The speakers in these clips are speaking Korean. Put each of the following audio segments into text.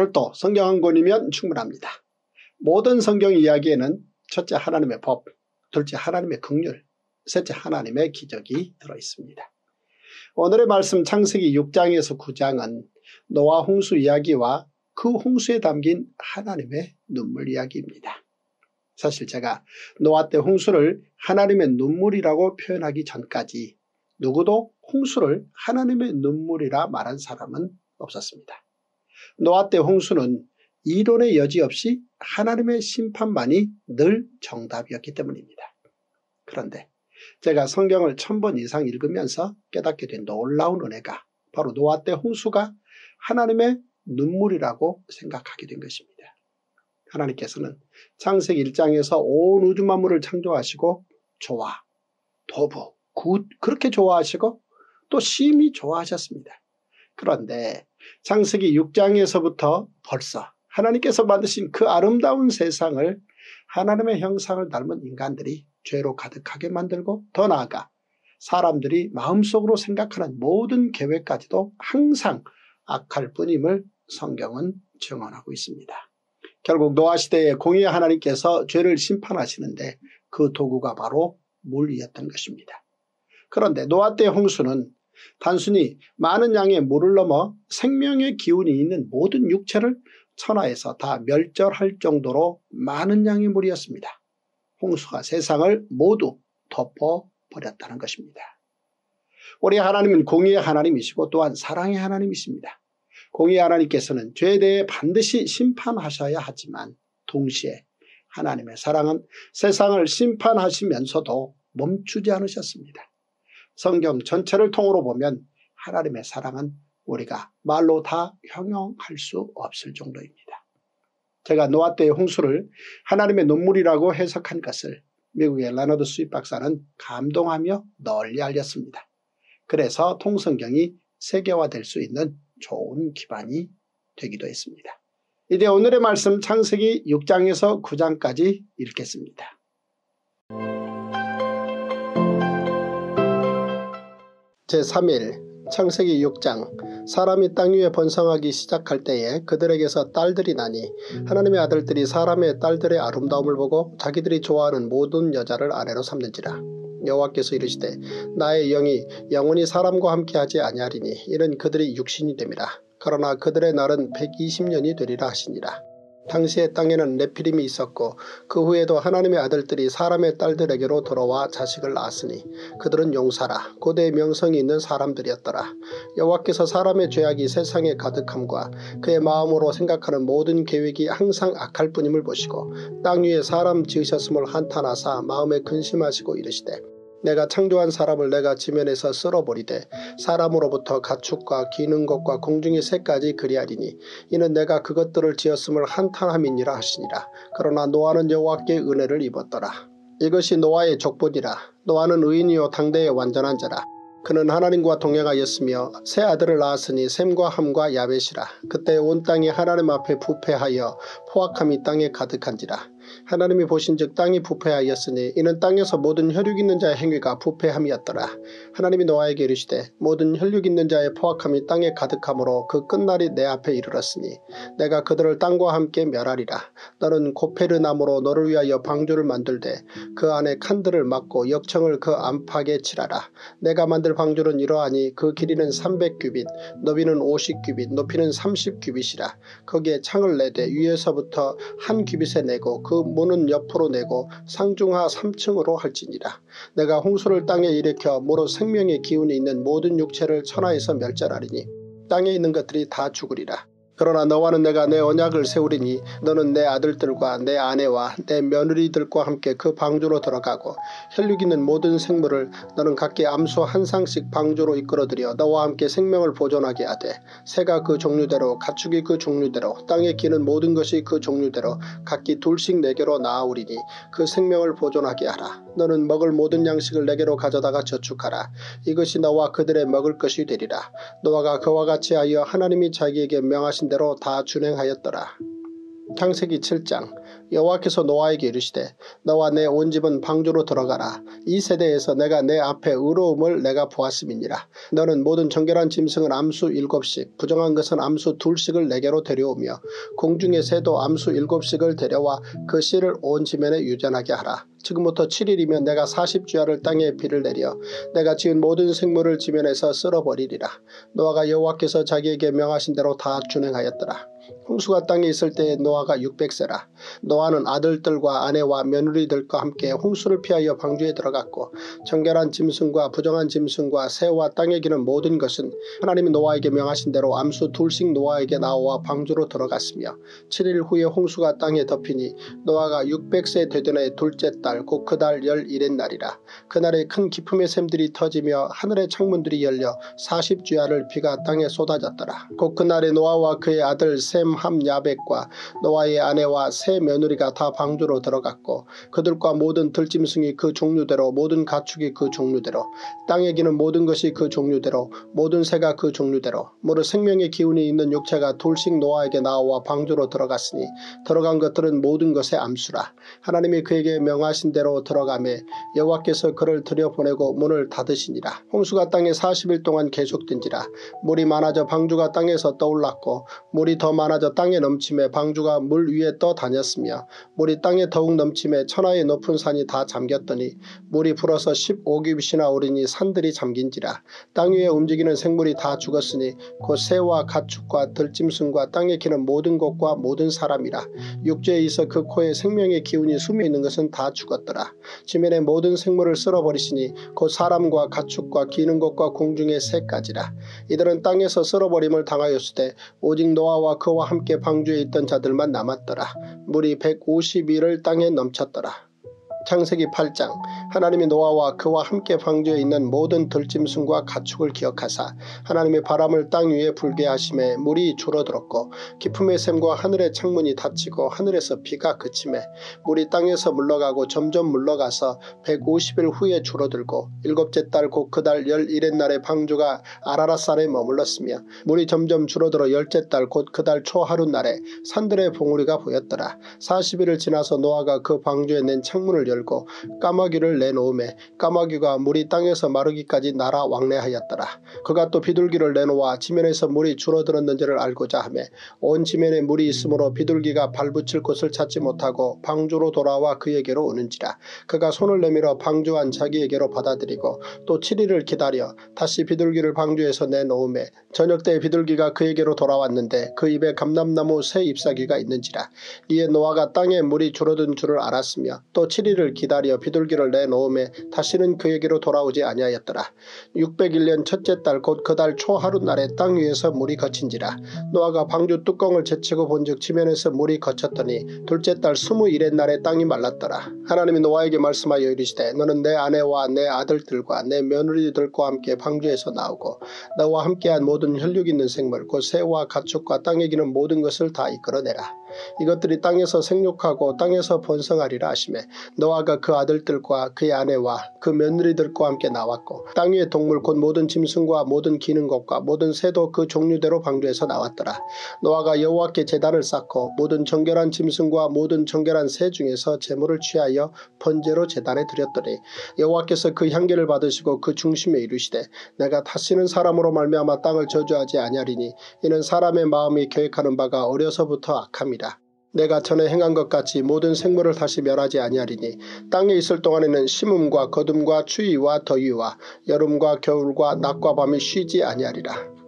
오늘도 성경 한 권이면 충분합니다. 모든 성경 이야기에는 첫째 하나님의 법, 둘째 하나님의 긍휼, 셋째 하나님의 기적이 들어있습니다. 오늘의 말씀 창세기 6장에서 9장은 노아 홍수 이야기와 그 홍수에 담긴 하나님의 눈물 이야기입니다. 사실 제가 노아 때 홍수를 하나님의 눈물이라고 표현하기 전까지 누구도 홍수를 하나님의 눈물이라 말한 사람은 없었습니다. 노아 때 홍수는 이론의 여지 없이 하나님의 심판만이 늘 정답이었기 때문입니다. 그런데 제가 성경을 천 번 이상 읽으면서 깨닫게 된 놀라운 은혜가 바로 노아 때 홍수가 하나님의 눈물이라고 생각하게 된 것입니다. 하나님께서는 창세기 1장에서 온 우주 만물을 창조하시고 좋아, tov, good 그렇게 좋아하시고 또 심히 좋아하셨습니다. 그런데 창세기 6장에서부터 벌써 하나님께서 만드신 그 아름다운 세상을 하나님의 형상을 닮은 인간들이 죄로 가득하게 만들고 더 나아가 사람들이 마음속으로 생각하는 모든 계획까지도 항상 악할 뿐임을 성경은 증언하고 있습니다. 결국 노아 시대에 공의의 하나님께서 죄를 심판하시는데 그 도구가 바로 물이었던 것입니다. 그런데 노아 때 홍수는 단순히 많은 양의 물을 넘어 생명의 기운이 있는 모든 육체를 천하에서 다 멸절할 정도로 많은 양의 물이었습니다. 홍수가 세상을 모두 덮어버렸다는 것입니다. 우리 하나님은 공의의 하나님이시고 또한 사랑의 하나님이십니다. 공의의 하나님께서는 죄에 대해 반드시 심판하셔야 하지만 동시에 하나님의 사랑은 세상을 심판하시면서도 멈추지 않으셨습니다. 성경 전체를 통으로 보면 하나님의 사랑은 우리가 말로 다 형용할 수 없을 정도입니다. 제가 노아 때의 홍수를 하나님의 눈물이라고 해석한 것을 미국의 라너드 수입 박사는 감동하며 널리 알렸습니다. 그래서 통성경이 세계화될 수 있는 좋은 기반이 되기도 했습니다. 이제 오늘의 말씀 창세기 6장에서 9장까지 읽겠습니다. 제3일 창세기 6장 사람이 땅 위에 번성하기 시작할 때에 그들에게서 딸들이 나니 하나님의 아들들이 사람의 딸들의 아름다움을 보고 자기들이 좋아하는 모든 여자를 아내로 삼는지라. 여호와께서 이르시되 나의 영이 영원히 사람과 함께 하지 아니하리니 이는 그들이 육신이 됨이라. 그러나 그들의 날은 120년이 되리라 하시니라. 당시의 땅에는 네피림이 있었고 그 후에도 하나님의 아들들이 사람의 딸들에게로 돌아와 자식을 낳았으니 그들은 용사라 고대의 명성이 있는 사람들이었더라. 여호와께서 사람의 죄악이 세상에 가득함과 그의 마음으로 생각하는 모든 계획이 항상 악할 뿐임을 보시고 땅 위에 사람 지으셨음을 한탄하사 마음에 근심하시고 이르시되 내가 창조한 사람을 내가 지면에서 쓸어버리되 사람으로부터 가축과 기는 것과 공중의 새까지 그리하리니 이는 내가 그것들을 지었음을 한탄함이니라 하시니라. 그러나 노아는 여호와께 은혜를 입었더라. 이것이 노아의 족보니라. 노아는 의인이요 당대의 완전한 자라. 그는 하나님과 동행하였으며 새 아들을 낳았으니 샘과 함과 야벳이라. 그때 온 땅이 하나님 앞에 부패하여 포악함이 땅에 가득한지라. 하나님이 보신즉 땅이 부패하였으니 이는 땅에서 모든 혈육 있는 자의 행위가 부패함이었더라. 하나님이 노아에게 이르시되 모든 혈육 있는 자의 포악함이 땅에 가득하므로 그 끝날이 내 앞에 이르렀으니 내가 그들을 땅과 함께 멸하리라. 너는 고페르 나무로 너를 위하여 방주를 만들되 그 안에 칸들을 막고 역청을 그 안팎에 칠하라. 내가 만들 방주는 이러하니 그 길이는 300규빗 너비는 50규빗 높이는 30규빗이라. 거기에 창을 내되 위에서부터 한 규빗에 내고 그 문은 옆으로 내고 상중하 3층으로 할지니라. 내가 홍수를 땅에 일으켜 모로 생명의 기운이 있는 모든 육체를 천하에서 멸절하리니 땅에 있는 것들이 다 죽으리라. 그러나 너와는 내가 내 언약을 세우리니 너는 내 아들들과 내 아내와 내 며느리들과 함께 그 방주로 들어가고 혈육 있는 모든 생물을 너는 각기 암수 한 상씩 방주로 이끌어들여 너와 함께 생명을 보존하게 하되 새가 그 종류대로 가축이 그 종류대로 땅에 기는 모든 것이 그 종류대로 각기 둘씩 내게로 나아오리니 그 생명을 보존하게 하라. 너는 먹을 모든 양식을 내게로 가져다가 저축하라. 이것이 너와 그들의 먹을 것이 되리라. 노아가 그와 같이 하여 하나님이 자기에게 명하신 대로 다 준행하였더라. 창세기 7장 여호와께서 노아에게 이르시되 너와 내 온 집은 방주로 들어가라. 이 세대에서 내가 내 앞에 의로움을 내가 보았음이니라. 너는 모든 정결한 짐승은 암수 일곱씩 부정한 것은 암수 둘씩을 내게로 데려오며 공중의 새도 암수 일곱씩을 데려와 그 씨를 온 지면에 유전하게 하라. 지금부터 7일이면 내가 40주야를 땅에 비를 내려 내가 지은 모든 생물을 지면에서 쓸어버리리라. 노아가 여호와께서 자기에게 명하신 대로 다 준행하였더라. 홍수가 땅에 있을 때에 노아가 600세라. 노아는 아들들과 아내와 며느리들과 함께 홍수를 피하여 방주에 들어갔고 정결한 짐승과 부정한 짐승과 새와 땅에 기는 모든 것은 하나님이 노아에게 명하신 대로 암수 둘씩 노아에게 나와 방주로 들어갔으며 7일 후에 홍수가 땅에 덮이니 노아가 600세 되던 해 둘째 달 곧 그달 열일의 날이라. 그날에 큰 기품의 샘들이 터지며 하늘의 창문들이 열려 40주야를 비가 땅에 쏟아졌더라. 곧 그날에 노아와 그의 아들 샘, 함, 야백과 노아의 아내와 세 며느리가 다 방주로 들어갔고 그들과 모든 들짐승이 그 종류대로 모든 가축이 그 종류대로 땅에 기는 모든 것이 그 종류대로 모든 새가 그 종류대로 무릇 생명의 기운이 있는 육체가 둘씩 노아에게 나와 방주로 들어갔으니 들어간 것들은 모든 것의 암수라. 하나님이 그에게 명하신 대로 들어가매 여호와께서 그를 들여보내고 문을 닫으시니라. 홍수가 땅에 40일 동안 계속된지라. 물이 많아져 방주가 땅에서 떠올랐고 물이 더 많아져 땅에 넘침에 방주가 물 위에 떠 다녔으며 물이 땅에 더욱 넘침에 천하의 높은 산이 다 잠겼더니 물이 불어서 15규빗이나 오르니 산들이 잠긴지라. 땅 위에 움직이는 생물이 다 죽었으니 곧 새와 가축과 들짐승과 땅에 기는 모든 것과 모든 사람이라. 육지에 있어 그 코에 생명의 기운이 숨이 있는 것은 다 죽었더라. 지면의 모든 생물을 쓸어버리시니 곧 사람과 가축과 기는 것과 공중의 새까지라. 이들은 땅에서 쓸어버림을 당하였으되 오직 노아와 그와 함께 방주에 있던 자들만 남았더라. 물이 150일을 땅에 넘쳤더라. 창세기 8장 하나님이 노아와 그와 함께 방주에 있는 모든 들짐승과 가축을 기억하사 하나님의 바람을 땅 위에 불게 하심에 물이 줄어들었고 기품의 샘과 하늘의 창문이 닫히고 하늘에서 비가 그침에 물이 땅에서 물러가고 점점 물러가서 150일 후에 줄어들고 일곱째 달 곧 그 달 열일의 날에 방주가 아라라산에 머물렀으며 물이 점점 줄어들어 열째 달 곧 그 달 초하루 날에 산들의 봉우리가 보였더라. 40일을 지나서 노아가 그 방주에 낸 창문을 열고 까마귀를 내놓음에 까마귀가 물이 땅에서 마르기까지 날아 왕래하였더라. 그가 또 비둘기를 내놓아 지면에서 물이 줄어들었는지를 알고자 하며 온 지면에 물이 있으므로 비둘기가 발붙일 곳을 찾지 못하고 방주로 돌아와 그에게로 오는지라. 그가 손을 내밀어 방주한 자기에게로 받아들이고 또 7일을 기다려 다시 비둘기를 방주에서 내놓음에 저녁 때 비둘기가 그에게로 돌아왔는데 그 입에 감람나무 새 잎사귀가 있는지라. 이에 노아가 땅에 물이 줄어든 줄을 알았으며 또 7일을 기다려 비둘기를 내놓음에 다시는 그에게로 돌아오지 아니하였더라. 601년 첫째 달 곧 그 달 초하룻날에 땅 위에서 물이 거친지라. 노아가 방주 뚜껑을 제치고 본즉 지면에서 물이 거쳤더니 둘째 달 스무일의 날에 땅이 말랐더라. 하나님이 노아에게 말씀하여 이르시되 너는 내 아내와 내 아들들과 내 며느리들과 함께 방주에서 나오고 너와 함께한 모든 혈육 있는 생물 곧 새와 가축과 땅에 기는 모든 것을 다 이끌어내라. 이것들이 땅에서 생육하고 땅에서 번성하리라 하심에 노아가 그 아들들과 그의 아내와 그 며느리들과 함께 나왔고 땅 위의 동물 곧 모든 짐승과 모든 기는 것과 모든 새도 그 종류대로 방주에서 나왔더라. 노아가 여호와께 제단을 쌓고 모든 정결한 짐승과 모든 정결한 새 중에서 제물을 취하여 번제로 제단에 드렸더니 여호와께서 그 향기를 받으시고 그 중심에 이르시되 내가 다시는 사람으로 말미암아 땅을 저주하지 아니하리니 이는 사람의 마음이 계획하는 바가 어려서부터 악함이라. 내가 전에 행한 것 같이 모든 생물을 다시 멸하지 아니하리니 땅에 있을 동안에는 심음과 거둠과 추위와 더위와 여름과 겨울과 낮과 밤이 쉬지 아니하리라.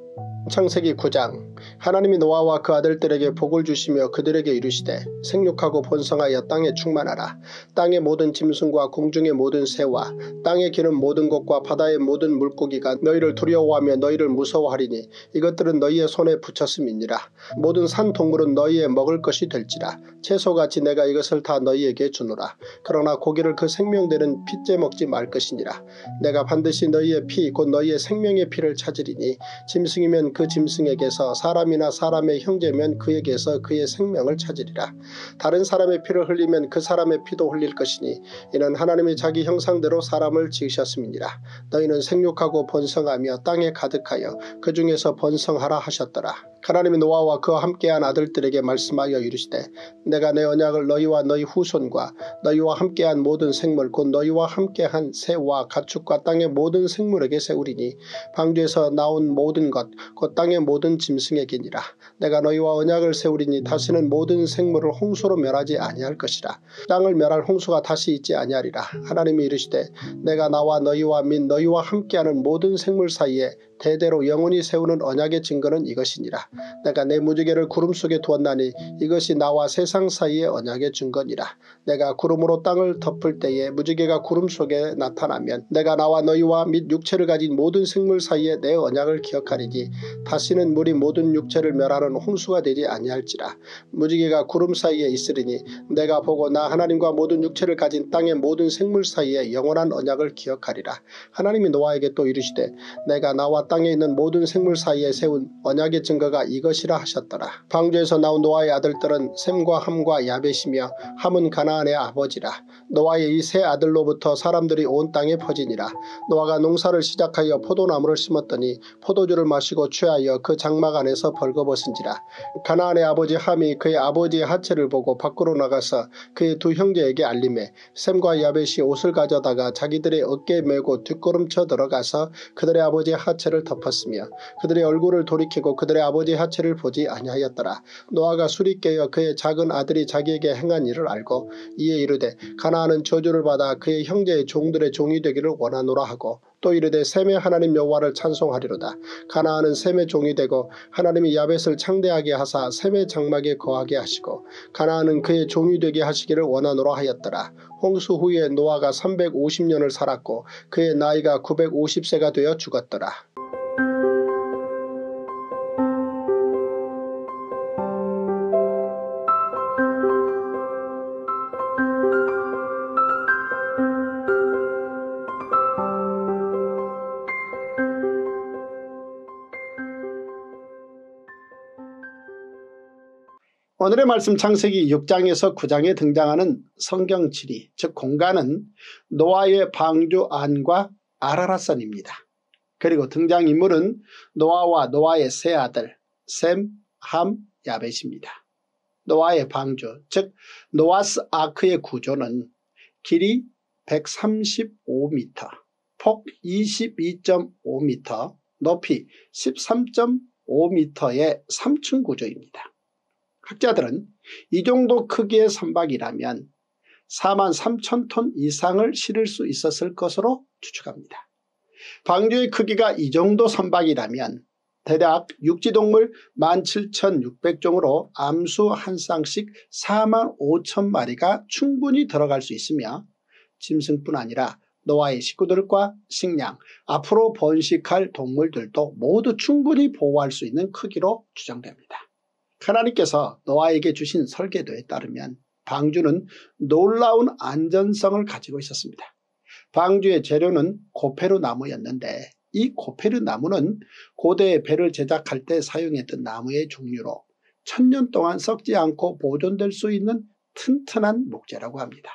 창세기 9장 하나님이 노아와 그 아들들에게 복을 주시며 그들에게 이르시되 생육하고 번성하여 땅에 충만하라. 땅의 모든 짐승과 공중의 모든 새와 땅에 기는 모든 것과 바다의 모든 물고기가 너희를 두려워하며 너희를 무서워하리니 이것들은 너희의 손에 붙였음이니라. 모든 산 동물은 너희의 먹을 것이 될지라. 채소같이 내가 이것을 다 너희에게 주노라. 그러나 고기를 그 생명되는 핏째 먹지 말 것이니라. 내가 반드시 너희의 피 곧 너희의 생명의 피를 찾으리니 짐승이면 그 짐승에게서 사람이나 사람의 형제면 그에게서 그의 생명을 찾으리라. 다른 사람의 피를 흘리면 그 사람의 피도 흘릴 것이니 이는 하나님이 자기 형상대로 사람을 지으셨음이니라. 너희는 생육하고 번성하며 땅에 가득하여 그 중에서 번성하라 하셨더라. 하나님이 노아와 그와 함께한 아들들에게 말씀하여 이르시되 내가 내 언약을 너희와 너희 후손과 너희와 함께한 모든 생물 곧 너희와 함께한 새와 가축과 땅의 모든 생물에게 세우리니 방주에서 나온 모든 것곧 땅의 모든 짐승에게니라. 내가 너희와 언약을 세우리니 다시는 모든 생물을 홍수로 멸하지 아니할 것이라. 땅을 멸할 홍수가 다시 있지 아니하리라. 하나님이 이르시되 내가 나와 너희와 및 너희와 함께하는 모든 생물 사이에 대대로 영원히 세우는 언약의 증거는 이것이니라. 내가 내 무지개를 구름 속에 두었나니 이것이 나와 세상 사이의 언약의 증거니라. 내가 구름으로 땅을 덮을 때에 무지개가 구름 속에 나타나면 내가 나와 너희와 및 육체를 가진 모든 생물 사이에 내 언약을 기억하리니 다시는 물이 모든 육체를 멸하는 홍수가 되지 아니할지라. 무지개가 구름 사이에 있으리니 내가 보고 나 하나님과 모든 육체를 가진 땅의 모든 생물 사이에 영원한 언약을 기억하리라. 하나님이 노아에게 또 이르시되 내가 나와 땅에 있는 모든 생물 사이에 세운 언약의 증거가 이것이라 하셨더라. 방주에서 나온 노아의 아들들은 샘과 함과 야벳이며 함은 가나안의 아버지라. 노아의 이 세 아들로부터 사람들이 온 땅에 퍼지니라. 노아가 농사를 시작하여 포도나무를 심었더니 포도주를 마시고 취하여 그 장막 안에서 벌거벗은지라. 가나안의 아버지 함이 그의 아버지의 하체를 보고 밖으로 나가서 그의 두 형제에게 알림해 샘과 야벳이 옷을 가져다가 자기들의 어깨에 메고 뒷걸음쳐 들어가서 그들의 아버지의 하체를 덮었으며 그들의 얼굴을 돌이키고 그들의 아버지의 하체를 보지 아니하였더라. 노아가 술이 깨어 그의 작은 아들이 자기에게 행한 일을 알고 이에 이르되 가나안은 저주를 받아 그의 형제의 종들의 종이 되기를 원하노라 하고 또 이르되 셈의 하나님 여호와를 찬송하리로다. 가나안은 셈의 종이 되고 하나님이 야벳을 창대하게 하사 셈의 장막에 거하게 하시고 가나안은 그의 종이 되게 하시기를 원하노라 하였더라. 홍수 후에 노아가 350년을 살았고 그의 나이가 950세가 되어 죽었더라. 오늘의 말씀 창세기 6장에서 9장에 등장하는 성경 지리 즉 공간은 노아의 방주 안과 아라랏산입니다. 그리고 등장인물은 노아와 노아의 세 아들 셈, 함, 야벳입니다. 노아의 방주 즉 Noah's Ark의 구조는 길이 135m, 폭 22.5m, 높이 13.5m의 3층 구조입니다. 학자들은 이 정도 크기의 선박이라면 4만 3천 톤 이상을 실을 수 있었을 것으로 추측합니다. 방주의 크기가 이 정도 선박이라면 대략 육지동물 17,600종으로 암수 한 쌍씩 4만 5천 마리가 충분히 들어갈 수 있으며 짐승뿐 아니라 노아의 식구들과 식량, 앞으로 번식할 동물들도 모두 충분히 보호할 수 있는 크기로 추정됩니다. 하나님께서 노아에게 주신 설계도에 따르면 방주는 놀라운 안전성을 가지고 있었습니다. 방주의 재료는 고페르 나무였는데 이 고페르 나무는 고대 배를 제작할 때 사용했던 나무의 종류로 천년 동안 썩지 않고 보존될 수 있는 튼튼한 목재라고 합니다.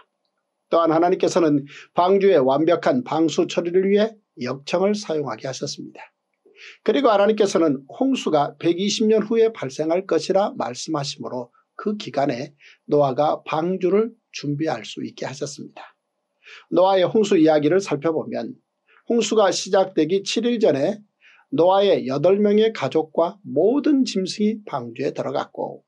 또한 하나님께서는 방주의 완벽한 방수 처리를 위해 역청을 사용하게 하셨습니다. 그리고 하나님께서는 홍수가 120년 후에 발생할 것이라 말씀하시므로 그 기간에 노아가 방주를 준비할 수 있게 하셨습니다. 노아의 홍수 이야기를 살펴보면 홍수가 시작되기 7일 전에 노아의 8명의 가족과 모든 짐승이 방주에 들어갔고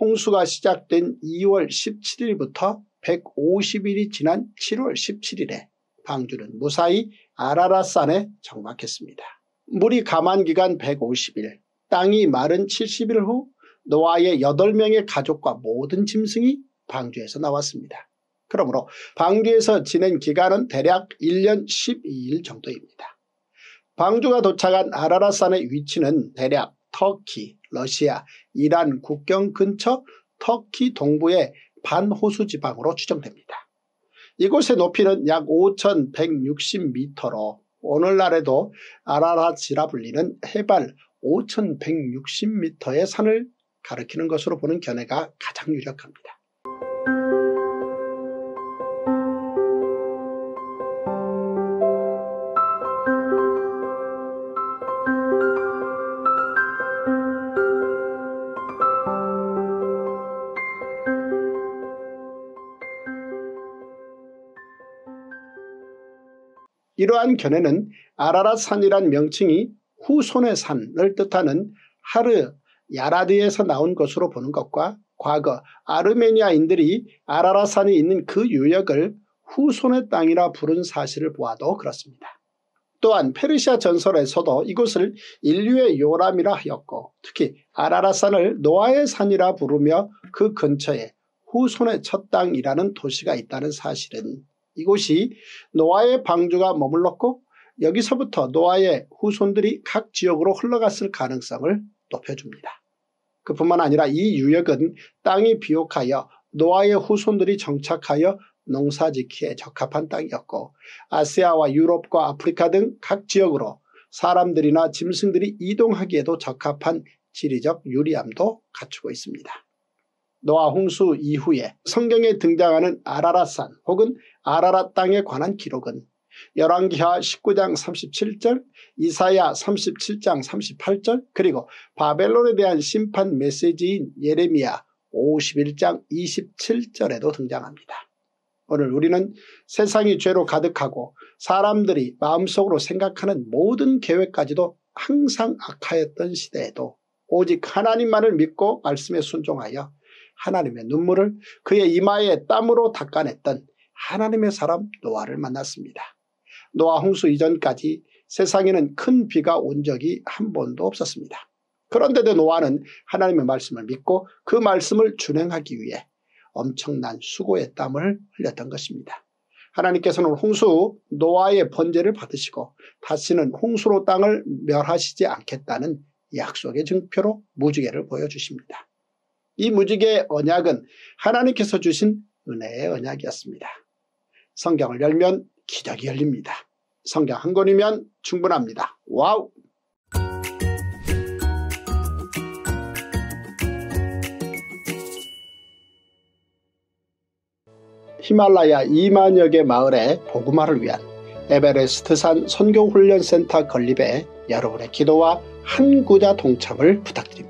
홍수가 시작된 2월 17일부터 150일이 지난 7월 17일에 방주는 무사히 아라라산에 정박했습니다. 물이 가만 기간 150일, 땅이 마른 70일 후 노아의 8명의 가족과 모든 짐승이 방주에서 나왔습니다. 그러므로 방주에서 지낸 기간은 대략 1년 12일 정도입니다. 방주가 도착한 아라라산의 위치는 대략 터키, 러시아, 이란 국경 근처 터키 동부의 반호수 지방으로 추정됩니다. 이곳의 높이는 약 5160m로 오늘날에도 아라라지라 불리는 해발 5160m의 산을 가리키는 것으로 보는 견해가 가장 유력합니다. 이러한 견해는 아라라산이란 명칭이 후손의 산을 뜻하는 하르 야라드에서 나온 것으로 보는 것과 과거 아르메니아인들이 아라라산이 있는 그 유역을 후손의 땅이라 부른 사실을 보아도 그렇습니다. 또한 페르시아 전설에서도 이곳을 인류의 요람이라 하였고 특히 아라라산을 노아의 산이라 부르며 그 근처에 후손의 첫 땅이라는 도시가 있다는 사실은 이곳이 노아의 방주가 머물렀고 여기서부터 노아의 후손들이 각 지역으로 흘러갔을 가능성을 높여줍니다. 그뿐만 아니라 이 유역은 땅이 비옥하여 노아의 후손들이 정착하여 농사짓기에 적합한 땅이었고 아시아와 유럽과 아프리카 등 각 지역으로 사람들이나 짐승들이 이동하기에도 적합한 지리적 유리함도 갖추고 있습니다. 노아 홍수 이후에 성경에 등장하는 아라라산 혹은 아라라 땅에 관한 기록은 열왕기하 19장 37절, 이사야 37장 38절 그리고 바벨론에 대한 심판 메시지인 예레미야 51장 27절에도 등장합니다. 오늘 우리는 세상이 죄로 가득하고 사람들이 마음속으로 생각하는 모든 계획까지도 항상 악하였던 시대에도 오직 하나님만을 믿고 말씀에 순종하여 하나님의 눈물을 그의 이마에 땀으로 닦아냈던 하나님의 사람 노아를 만났습니다. 노아 홍수 이전까지 세상에는 큰 비가 온 적이 한 번도 없었습니다. 그런데도 노아는 하나님의 말씀을 믿고 그 말씀을 준행하기 위해 엄청난 수고의 땀을 흘렸던 것입니다. 하나님께서는 홍수 노아의 번제를 받으시고 다시는 홍수로 땅을 멸하시지 않겠다는 약속의 증표로 무지개를 보여주십니다. 이 무지개의 언약은 하나님께서 주신 은혜의 언약이었습니다. 성경을 열면 기적이 열립니다. 성경 한 권이면 충분합니다. 와우! 히말라야 2만여 개 마을의 복음화를 위한 에베레스트산 선교훈련센터 건립에 여러분의 기도와 한 구자 동참을 부탁드립니다.